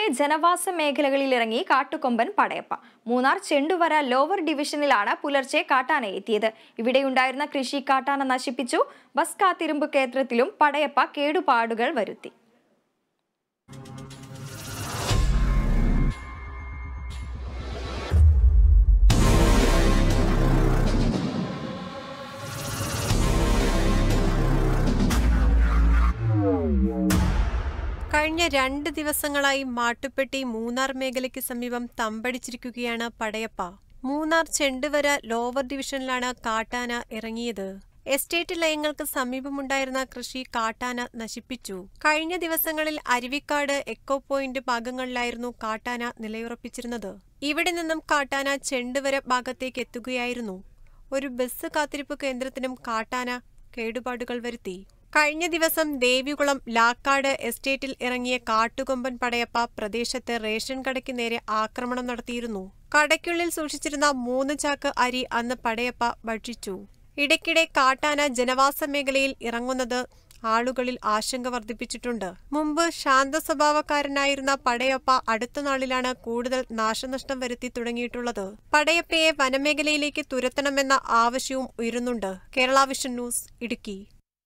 മൂന്നാറിലെ ജനവാസ മേഖലകളിൽ ഇറങ്ങി കാട്ടുകൊമ്പൻ പടയപ്പ. മൂന്നാർ ചെണ്ടുവര ലോവർ ഡിവിഷനിലാണ് പുലർച്ചെ കാട്ടാന എത്തിയത്. ഇവിടെയുണ്ടായിരുന്ന കൃഷി കാട്ടാന നശിപ്പിച്ചു. ബസ് കാത്തിരുമ്പ് കേന്ദ്രത്തിലും പടയപ്പ കേടുപാടുകൾ വരുത്തി. കഴിഞ്ഞ രണ്ട് ദിവസങ്ങളായി മാട്ടുപ്പെട്ടി മൂന്നാർ മേഖലയ്ക്ക് സമീപം തമ്പടിച്ചിരിക്കുകയാണ് പടയപ്പ. മൂന്നാർ ചെണ്ടുവര ലോവർ ഡിവിഷനിലാണ് കാട്ടാന ഇറങ്ങിയത്. എസ്റ്റേറ്റ് ലയങ്ങൾക്ക് സമീപമുണ്ടായിരുന്ന കൃഷി കാട്ടാന നശിപ്പിച്ചു. കഴിഞ്ഞ ദിവസങ്ങളിൽ അരുവിക്കാട് എക്കോ പോയിന്റ് ഭാഗങ്ങളിലായിരുന്നു കാട്ടാന നിലയുറപ്പിച്ചിരുന്നത്. ഇവിടെ നിന്നും കാട്ടാന ചെണ്ടുവര ഭാഗത്തേക്ക് എത്തുകയായിരുന്നു. ഒരു ബസ് കാത്തിരിപ്പ് കേന്ദ്രത്തിനും കാട്ടാന കേടുപാടുകൾ വരുത്തി. കഴിഞ്ഞ ദിവസം ദേവികുളം ലാക്കാട് എസ്റ്റേറ്റിൽ ഇറങ്ങിയ കാട്ടുകൊമ്പൻ പടയപ്പ പ്രദേശത്ത് റേഷൻ കടയ്ക്ക് നേരെ ആക്രമണം നടത്തിയിരുന്നു. കടയ്ക്കുള്ളിൽ സൂക്ഷിച്ചിരുന്ന മൂന്ന് ചാക്ക് അരി അന്ന് പടയപ്പ ഭക്ഷിച്ചു. ഇടയ്ക്കിടെ കാട്ടാന ജനവാസ മേഖലയിൽ ഇറങ്ങുന്നത് ആളുകളിൽ ആശങ്ക വർദ്ധിപ്പിച്ചിട്ടുണ്ട്. മുമ്പ് ശാന്ത സ്വഭാവക്കാരനായിരുന്ന പടയപ്പ അടുത്ത നാളിലാണ് കൂടുതൽ നാശനഷ്ടം വരുത്തി തുടങ്ങിയിട്ടുള്ളത്. പടയപ്പയെ വനമേഖലയിലേക്ക് തുരത്തണമെന്ന ആവശ്യവും ഉയരുന്നുണ്ട്. Kerala vision news Idukki.